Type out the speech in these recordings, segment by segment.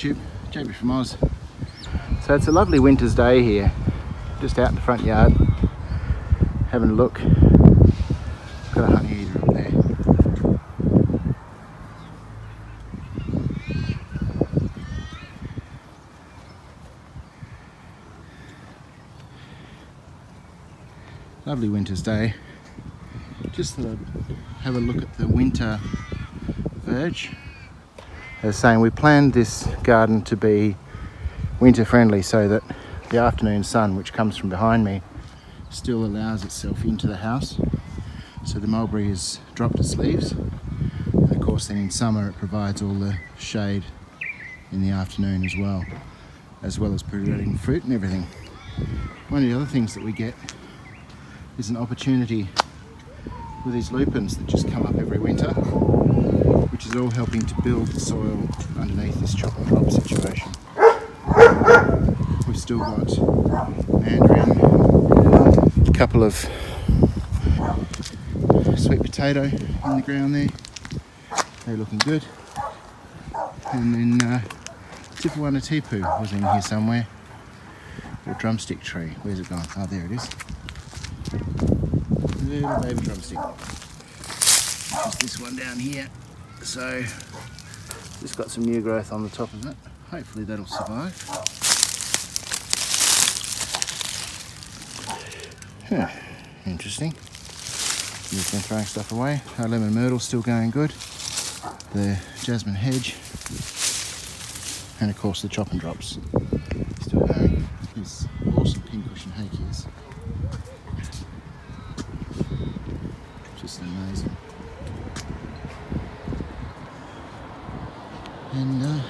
YouTube, from Oz. So it's a lovely winter's day here, just out in the front yard, having a look. Got a honey eater up there. Lovely winter's day. Just thought I'd have a look at the winter verge as saying we planned this garden to be winter friendly so that the afternoon sun which comes from behind me still allows itself into the house. So the mulberry has dropped its leaves. And of course then in summer it provides all the shade in the afternoon as well as well as providing fruit and everything. One of the other things that we get is an opportunity with these lupins that just come up every winter is all helping to build the soil underneath this and drop situation. We've still got mandarin, a couple of sweet potato in the ground there. They're looking good. And then uh, Tipuana Tipu was in here somewhere. A drumstick tree. Where's it gone? Oh, there it is. Little baby drumstick. Just this one down here. So just got some new growth on the top of it. Hopefully that'll survive. Huh, interesting. Just been throwing stuff away. Our lemon myrtle's still going good. The jasmine hedge. And of course the chop and drops still going. These awesome pincushion hakeas. Just amazing. And uh,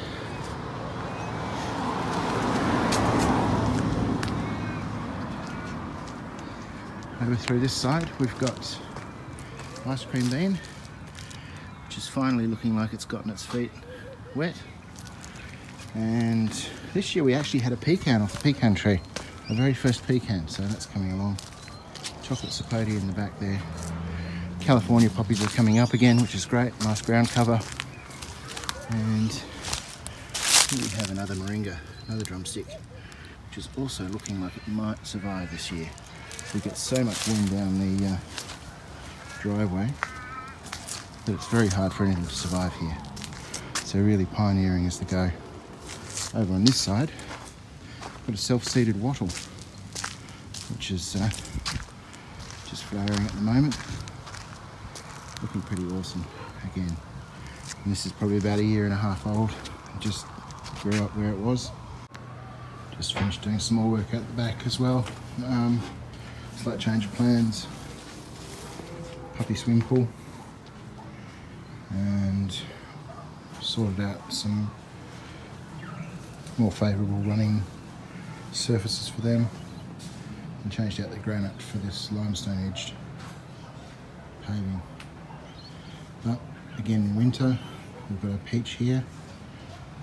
over through this side, we've got ice cream bean, which is finally looking like it's gotten its feet wet. And this year we actually had a pecan off the pecan tree, the very first pecan, so that's coming along. Chocolate sapote in the back there. California poppies are coming up again, which is great. Nice ground cover. And here we have another moringa, another drumstick, which is also looking like it might survive this year. We get so much wind down the uh, driveway that it's very hard for anything to survive here. So really pioneering as the go. Over on this side, got a self-seeded wattle, which is uh, just flowering at the moment. Looking pretty awesome again. And this is probably about a year and a half old. It just grew up where it was. Just finished doing some more work at the back as well. Um, slight change of plans. Puppy swim pool. And sorted out some more favourable running surfaces for them and changed out the granite for this limestone edged paving. But again in winter we've got a peach here.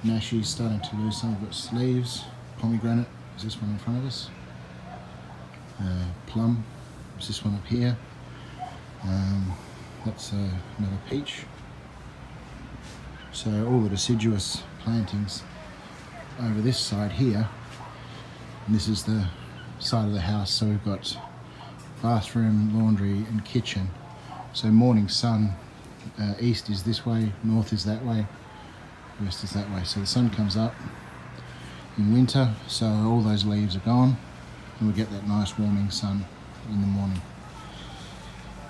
Now she's starting to lose some of its leaves. Pomegranate is this one in front of us. Uh, plum is this one up here. Um, that's uh, another peach. So all the deciduous plantings over this side here. And this is the side of the house. So we've got bathroom, laundry and kitchen. So morning sun, uh, east is this way, north is that way, west is that way. So the sun comes up in winter, so all those leaves are gone and we get that nice warming sun in the morning.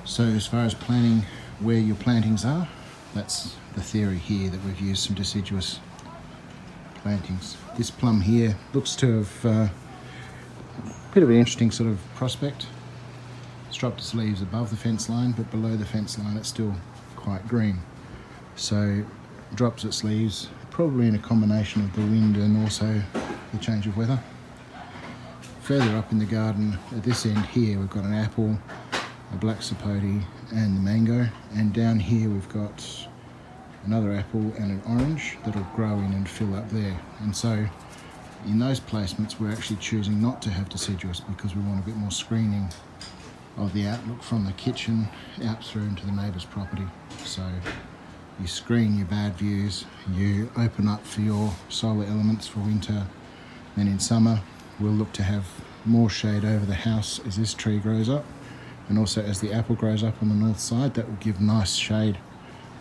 So as far as planning where your plantings are, that's the theory here that we've used some deciduous plantings. This plum here looks to have uh, a bit of an interesting sort of prospect. It's dropped its leaves above the fence line, but below the fence line it's still quite green. So drops its leaves, probably in a combination of the wind and also the change of weather. Further up in the garden, at this end here, we've got an apple, a black sapote and the mango. And down here we've got another apple and an orange that'll grow in and fill up there. And so in those placements, we're actually choosing not to have deciduous because we want a bit more screening of the outlook from the kitchen out through into the neighbour's property. So you screen your bad views, you open up for your solar elements for winter. Then in summer, we'll look to have more shade over the house as this tree grows up. And also as the apple grows up on the north side, that will give nice shade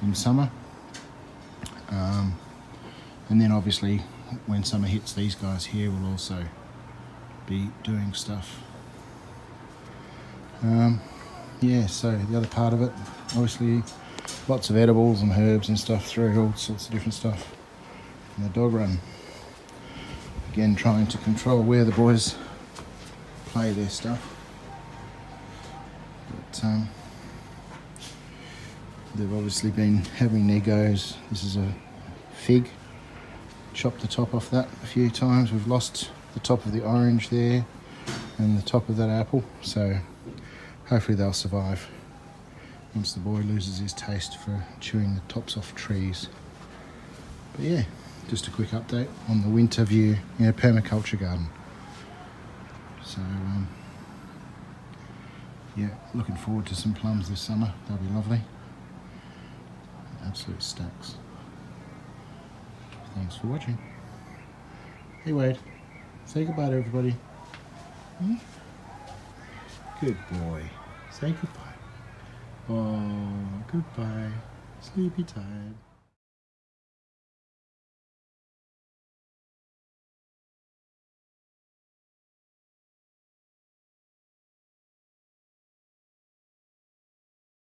in summer. Um, and then obviously when summer hits, these guys here will also be doing stuff. Um, yeah, so the other part of it, obviously lots of edibles and herbs and stuff through all sorts of different stuff in the dog run. Again, trying to control where the boys play their stuff. But um, they've obviously been having their goes. This is a fig. Chopped the top off that a few times. We've lost the top of the orange there and the top of that apple. So hopefully they'll survive once the boy loses his taste for chewing the tops off trees. But yeah, just a quick update on the winter view in a permaculture garden. So um, yeah, looking forward to some plums this summer. They'll be lovely. Absolute stacks. Thanks for watching. Hey Wade, say goodbye to everybody. Hmm? Good boy. Say goodbye. Oh, goodbye. Sleepy time.